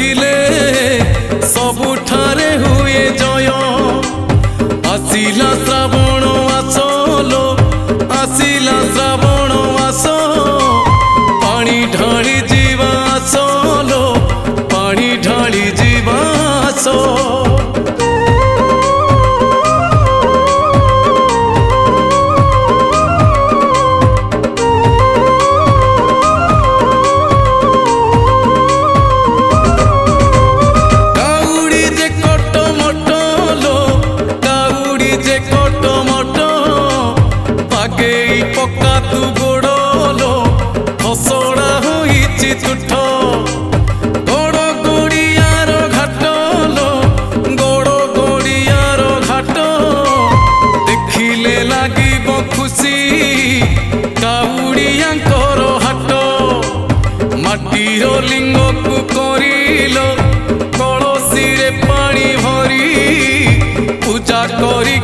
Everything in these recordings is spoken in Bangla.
ছিলে ଲିଙ୍ଗକୁ କରିଲ କଳସୀରେ ପାଣି ଭରି ପୂଜା କରି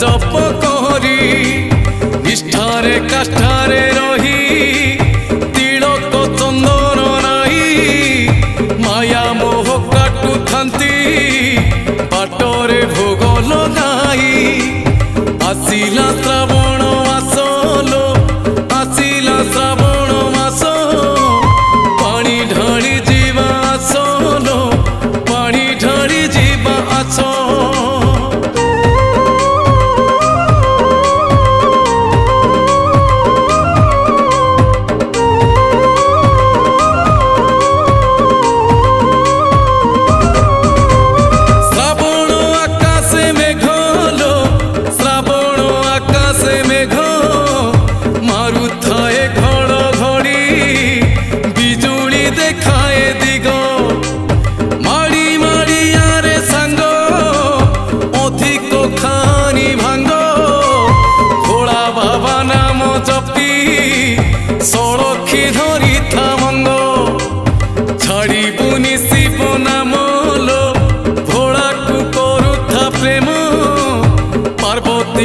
জপ করি, নিষ্ঠারে, কাষ্ঠারে রহি, তিলক চন্দন নাই মায়া মোহ কাটুথান্তি বাটরে ভোগ লগাই আসিলা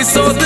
piso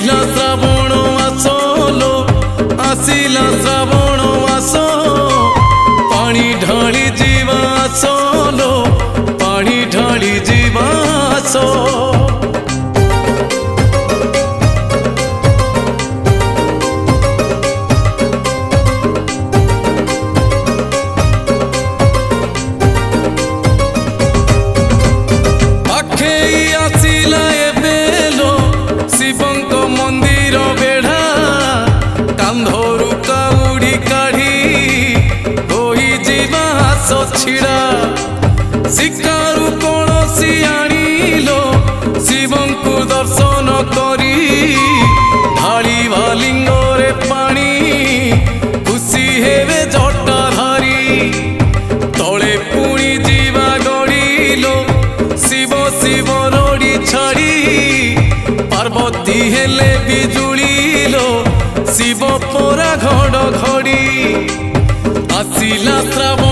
love love ପରା ଘଡ଼ ଘଡ଼ି ଆସିଲା ଶ୍ରାବଣ